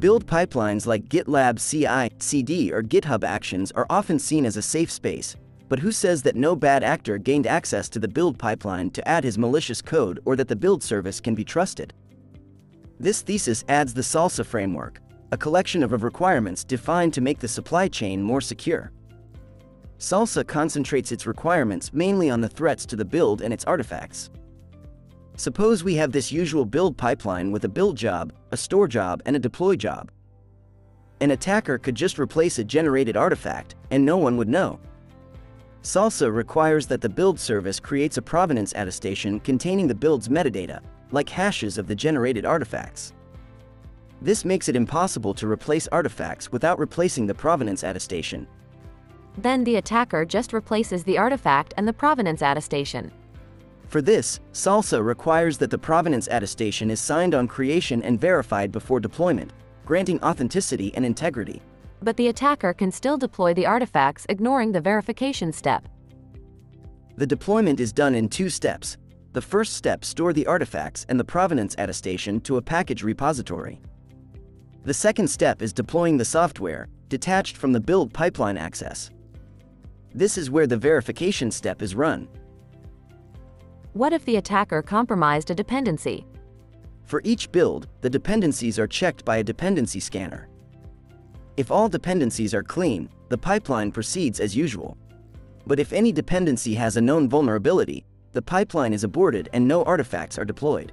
Build pipelines like GitLab CI, CD, or GitHub Actions are often seen as a safe space, but who says that no bad actor gained access to the build pipeline to add his malicious code or that the build service can be trusted? This thesis adds the SLSA framework, a collection of requirements defined to make the supply chain more secure. SLSA concentrates its requirements mainly on the threats to the build and its artifacts. Suppose we have this usual build pipeline with a build job, a store job, and a deploy job. An attacker could just replace a generated artifact, and no one would know. SLSA requires that the build service creates a provenance attestation containing the build's metadata, like hashes of the generated artifacts. This makes it impossible to replace artifacts without replacing the provenance attestation. Then the attacker just replaces the artifact and the provenance attestation. For this, SLSA requires that the provenance attestation is signed on creation and verified before deployment, granting authenticity and integrity. But the attacker can still deploy the artifacts ignoring the verification step. The deployment is done in two steps. The first step store the artifacts and the provenance attestation to a package repository. The second step is deploying the software, detached from the build pipeline access. This is where the verification step is run. What if the attacker compromised a dependency? For each build, the dependencies are checked by a dependency scanner. If all dependencies are clean, the pipeline proceeds as usual. But if any dependency has a known vulnerability, the pipeline is aborted and no artifacts are deployed.